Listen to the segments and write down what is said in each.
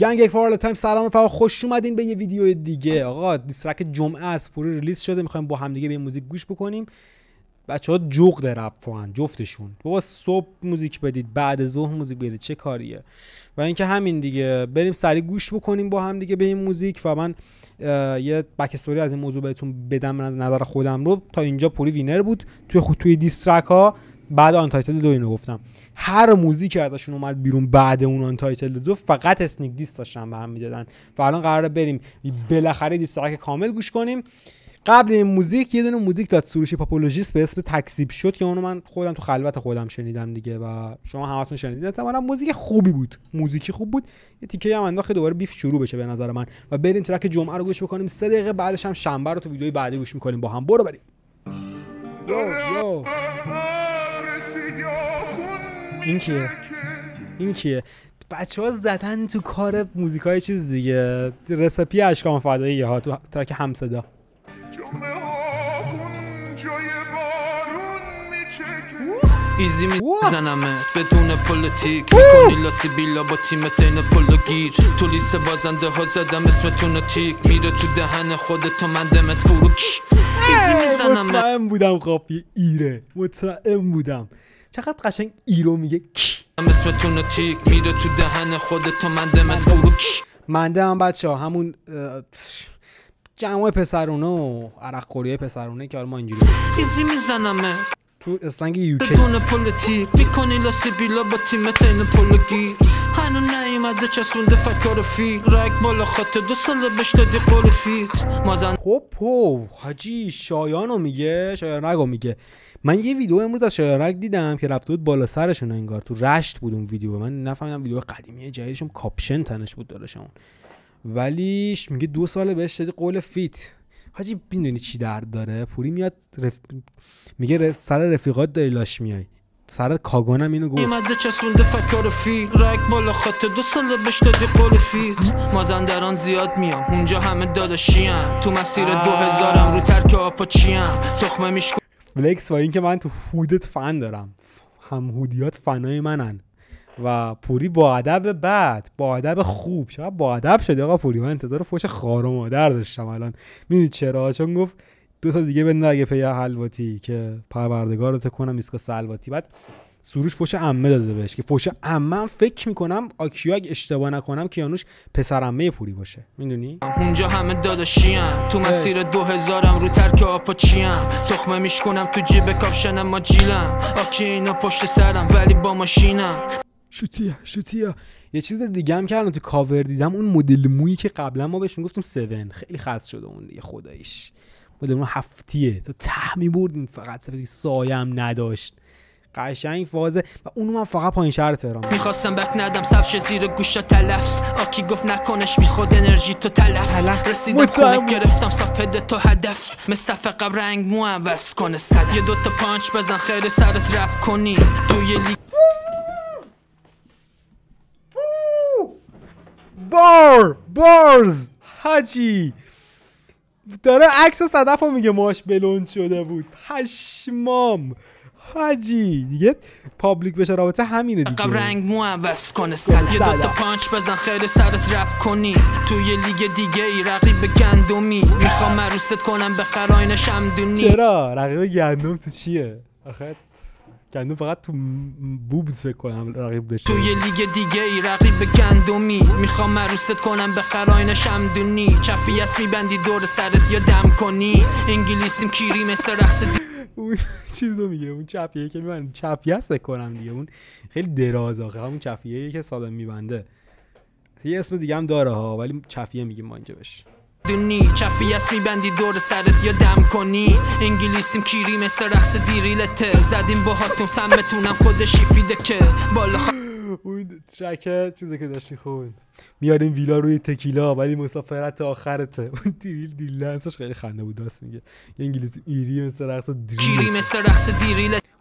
گنگ یک فار تایم سلام فقط خوش اومدین به یه ویدیو دیگه. آقا دیسترک جمعه از پوری ریلیز شده. می‌خوایم با هم دیگه به موزیک گوش بکنیم. بچه ها جغد رپ فان جفتشون. بابا صبح موزیک بدید بعد ظهر موزیک بدید چه کاریه؟ و اینکه همین دیگه. بریم سریع گوش بکنیم با هم دیگه به این موزیک. و من یه بک استوری از این موضوع بهتون بدم نظر خودم رو. تا اینجا پوری وینر بود. توی خود توی دیسترک ها بعد آن تایتل دو اینو گفتم. هر موزیک ازشون اومد بیرون بعد اون Untitled دو فقط sneak diss داشتن به هم می‌دادن. و الان قراره بریم. بالاخره diss track کامل گوش کنیم قبل این موزیک یه دونه موزیک داد سروشی پاپولوژیست به اسم تکذیب شد که اونو من خودم تو خلوت خودم شنیدم دیگه و شما همتون شنیدید. احتمالاً موزیک خوبی بود. موزیکی خوب بود. یه تیکه هم انداخت دوباره beef شروع بشه به نظر من. و بریم track جمعه رو گوش بکنیم. سه دقیقه بعدش هم شنبه رو تو ویدیوی بعدی گوش می‌کنیم با هم. برو بریم. این کیه این کیه بچه ها زدن تو کار موزیک های چیز دیگه. رسپی اشکام فدایی ها تو ترک هم صدا ایزی میزنمت بدون پلیتیک. می‌کنی لاسی بیلا با تیم تین پلو گیر. تو لیست بازنده ها زدم اسمتون تیک میره تو دهن خودتو من دمت فروک. ایزی میزنمت مطمئن بودم قافی ایره. مطمئن بودم. چقدر قشنگ ایرو میگه کی اسمتون تیک میره تو دهن خودتو من دمت فروک. منده هم بچه ها همون جمع پسرونه و عرق خوری پسرونه که حالا ما اینجوری ایزی میزنمت تو اسلنگ یوکی بدون پلیتیک می‌کنی لاسی بیلا با تیم تین پلو گیر هنو نیومده چسبونده فکر فیل. رک بالا خاطر دو ساله بهش دادی قول فیت مازن خب هو حاجی شایانو میگه شایانگو میگه. من یه ویدیو امروز از شایانک دیدم که رفته بود بالا سرشون انگار تو رشت بود اون ویدیو. من نفهمیدم ویدیو قدیمی جدیدشون کاپشن تنش بود دارشون ولیش میگه دو ساله بهش دادی قول فیت. حاجی می‌دونی چی درد داره؟ پوری میاد رف... میگه رف... سر رفیقات داری لاش میای. سر کاگانم اینو گفت. نیومده چسبونده فکر فیل رک بالا خاطر دو ساله بهش دادی قول فیت. مازندران زیاد میام. اونجا همه داداشیم. تو مسیر دو هزارم رو ترک آپاچیم تخمه میش فلکس و این که من تو هودت فن دارم. هم هودیات فنای منن. و پوری با ادب بعد با ادب خوب. شاید با ادب شده آقا پوری. من انتظار فوش خار و مادر داشتم الان. می‌دونی چرا؟ چون گفت دو تا دیگه بنده اگه پی حلواتی که پروردگار رو کنم ایسکا سلواتی. بعد سروش فوش عمه داده بهش که فوش عمه فکر می‌کنم آکیو اگه اشتباه نکنم کیانوش پسر عمه پوری باشه. می‌دونی؟ اونجا همه داداشیم تو مسیر دو هزارم رو track آپاچیم تخمه میشکنم تو جیب کاپشن ما جیلم آکی اینا پشت سرم ولی با ماشینم. شوتیا شوتیا. یه چیز دیگه هم که الان تو کاور دیدم. اون مدل مویی که قبلا ما بهش می‌گفتیم 7 خیلی خاص شده اون دیگه خداییش. مدل اون هفتیه. تا ته میبردین فقط سایه هم نداشت. قشنگ فازه. و اونو من فقط پایین شهر تهران. می‌خواستم back ندم سبش زیر گوشا تلف. آکی گفت نکنش می‌خواد انرژی تو تلف. تلف. رسیدم خونه گرفتم صاف تو هدف. مصطفى قبل رنگ مو عوض کنه صد یه دوتا پانچ بزن خیر سرت رپ کنی. توی لیگ بار بارز حاجی. داره عکس صدف رو میگه ماش بلوند شده بود. پشمام. حاجی دیگه پابلیک بشه رابطه همینه قبل دیگه رنگ مو عوض کنه صد یه دوتا پانچ بزن خیر سرت رپ کنی. توی لیگ دیگه ای رقیب گندمی. می‌خوام عروست کنم به خراین شمدونی. چرا؟ رقیب گندم تو چیه؟ آخه گندم فقط تو بوبز فکر کنم رقیب داشته توی لیگ دیگه ای رقیب گندمی. می‌خوام عروست کنم به خراین شمدونی. چفیس میبندی دور سرت یا دم کنی. انگلیسیم کیری مثل رقص اون چیز رو میگه اون چپیه که میبنده. چپیه است کنم دیگه. اون خیلی دراز آخه. همون چفیه که سادم میبنده. یه اسم دیگه هم داره ها ولی چفیه میگیم ما اینجا بهش. دونی چفیس میبندی دور سرت یا دم کنی. انگلیسیم کیری مثل رقص دیریلته. زدیم با هاتون سمتونم خودش شیفیده که. بالا. اون ترک چیزی که داشتی خون میاریم ویلا روی تکیلا ولی مسافرت آخرته. اون دیریل دیریل لنسش خیلی خنده بود داست میگه. یه انگلیسی ایری مثل رقص دیریل مثل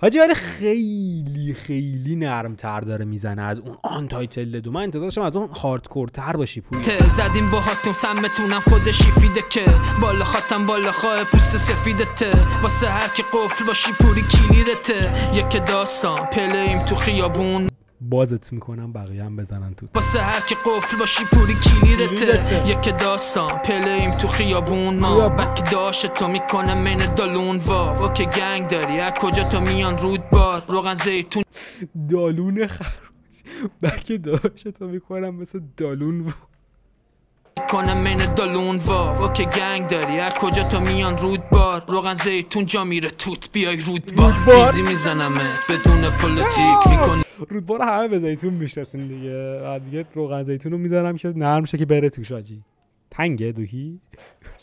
حاجی ولی خیلی خیلی نرم تر داره می‌زنه. از اون آن تایتل دو. من انتظار از اون هاردکور تر باشی پوری زدیم با هاتون سمتونم خودش شیفیده که. بالا خاتم بالا خواه پوست سفیدته واسه هر کی قفل باشی پوری کلیدته یک داستان پلیم تو خیابون. بازت می‌کنم بقیه هم بزنن تو واسه هر کی قفل باشی پوری کلیدته. یک داستان پلیم تو خیابون ما. بک داشت تو می‌کنه مین دالون وا. اوکی گنگ داری از کجا تو میان رود بار؟ روغن زیتون. دالون خروش بلکه داشت تو می‌کنم مثل دالون بود. کنه مین دالون وا اوکی گنگ داری از کجا تو میان رود بار. روغن زیتون جا میره توت بیای رود بار. رودبار. ایزی میزنمت بدون پلیتیک می‌کنی. رودبار همه به زیتون می‌شناسین دیگه. بعد دیگه روغن زیتون رو می‌ذارم که نرم شه که بره توش آجی. تنگه دوهی؟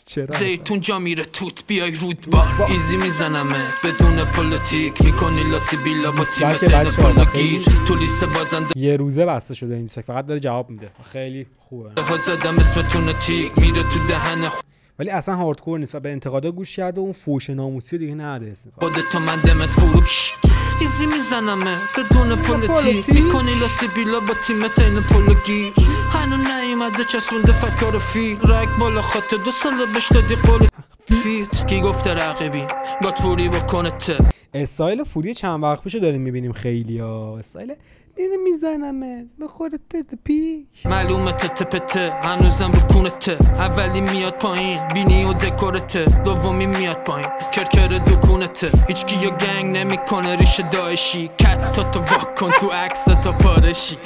چرا؟ زیتون جا میره توت بیای رود بار ایزی میزنمت بدون پلیتیک می‌کنی لاسی بیلا با تیم تن گیر. تو لیست بازنده یه روزه بسته شده این دیسلایک فقط داره جواب میده. خیلی خوبه. زدم اسمتون تیک میره تو دهن ولی اصلا هاردکور نیست و به انتقادا گوش کرده و اون فوش ناموسی دیگه نده اسم خودتو من دمت فروش. ایزی میزنمه بدون پلیتیک؟ می‌کنی لاسی بیلا با تیم تن پلا گیر هنو نیومده چسبونده فکر فیل. رگ بالا خاطر دو ساله بهش دادی قول فیت کی گفته رقیبی؟ گات پوری بکنه ته استایل پوری چند وقت پیشو داریم می‌بینیم خیلی ها. استایل بینه میزنمه به خودت تت پیک معلومه تته پته هنوزم رو کونته. اولی میاد پایین بینی و دکورته. دومی میاد پایین کرکر دکونته هیچکی یا گنگ نمی‌کنه ریشه داعشی. کت تا تو واک کن تو عکس تا پارشی.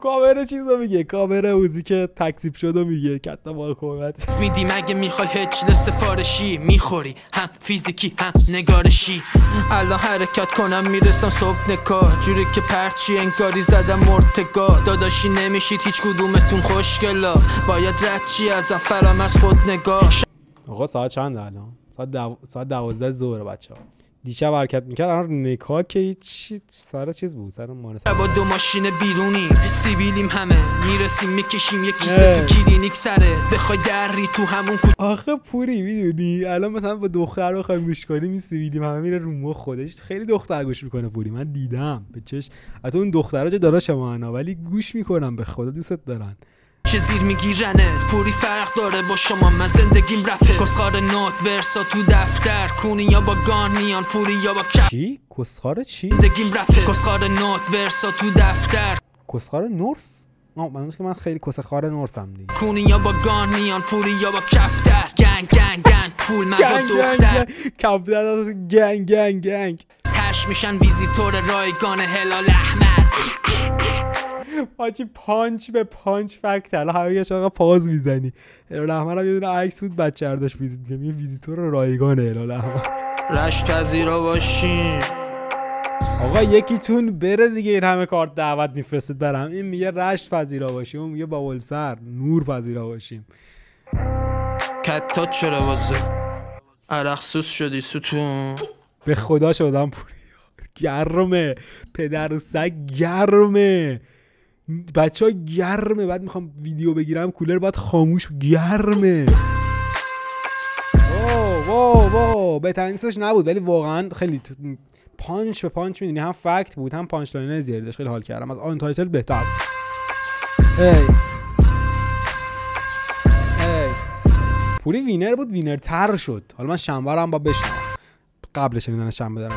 کامera چیز رو میگه کامera اوزی که تکسیب شد و میگه با حکومت دیس میدی مگه می‌خوای هچل سفارشی؟ می‌خوری هم فیزیکی هم نگارشی. الان حرکت کنم می‌رسم صبح نکار. جوری که پرچی انگاری زدم مرتگا داداشی نمیشید هیچ کدومتون خوشگلا. باید رد چی ازم فرام از خود نگاه. آقا ساعت چند الان؟ ساعت دو... ساعت دوازده ظهر بچه ها دیشب حرکت می‌کرد. الان نکاح که هیچ سر چیز بود سر مانس با دو ماشین بیرونی سیبیلیم همه. می‌رسیم می‌کشیم یک کیسه اه. تو کلینیک سره. بخوای دری تو همون کو آخه پوری می‌دونی؟ الان مثلا با دختر بخوایم گوش کنیم این سیویدیم همه میره رو خودش. خیلی دختر گوش می‌کنه پوری من دیدم. به چش حتی اون دخترها چه داداش ما ولی گوش می‌کنم به خدا دوستت دارن. چه زیر میگیرنت پوری فرق داره با شما من زندگیم رپه. کسخار نوت ورسا تو دفتر کونی یا با گان میان پوری یا با کپ. چی؟ کسخار چی؟ زندگیم رپه. کسخار نوت ورسا تو دفتر. کسخار نورس؟ آه من که من خیلی کسخار نورسم دیگه. کونی یا با گان میان پوری یا با کفتر. گنگ گنگ گنگ پول من با دختر گنگ. کپتن گنگ گنگ گنگ. تش میشن ویزیتور رایگان هلال احمر. حاجی پانچ به پانچ فکت الان همه یه چقدر پاز می‌زنی. هلال احمر هم یه دونه عکس بود بچه هر داشت ویزیت. یه ویزیتور رایگان هلال احمر رشت پذیرا باشین آقا یکیتون بره دیگه این همه کارت دعوت میفرستید برم. این میگه رشت پذیرا باشیم. اون میگه باول سر نور پذیرا باشیم. کتات چرا واسه عرق سوس شدی ستون. به خدا شدم پوری گرمه. پدر و سگ گرمه. بچه ها گرمه بعد می‌خوام ویدیو بگیرم کولر باید خاموش گرمه. wow wow نیستش نبود ولی واقعا خیلی پانچ به پانچ می‌دونی. هم fact بود هم punchliner زیادی داشت. خیلی حال کردم. از Untitled بهتر. هی هی پوری winner بود winner تر شد. حالا من شنبه رو هم با بشنم قبل شنیدن شنبه دارم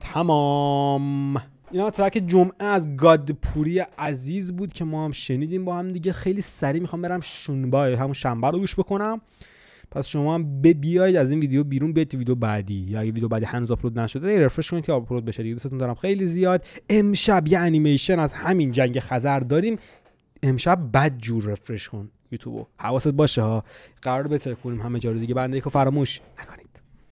تمام. این هم track جمعه از گاد پوری عزیز بود که ما هم شنیدیم با هم دیگه. خیلی سریع می‌خوام برم شنبه همون شنبه رو گوش بکنم. پس شما هم بیاید از این ویدیو بیرون تو ویدیو بعدی. یا اگه ویدیو بعدی هنوز آپلود نشده یه رفرش کنید که آپلود بشه دوستتون دارم. خیلی زیاد. امشب یه انیمیشن از همین جنگ خزر داریم. امشب بد جور رفرش کن یوتیوبو. حواست باشه ها. قرار بهتر کنیم همه جا رو دیگه. بنده فراموش نکنید.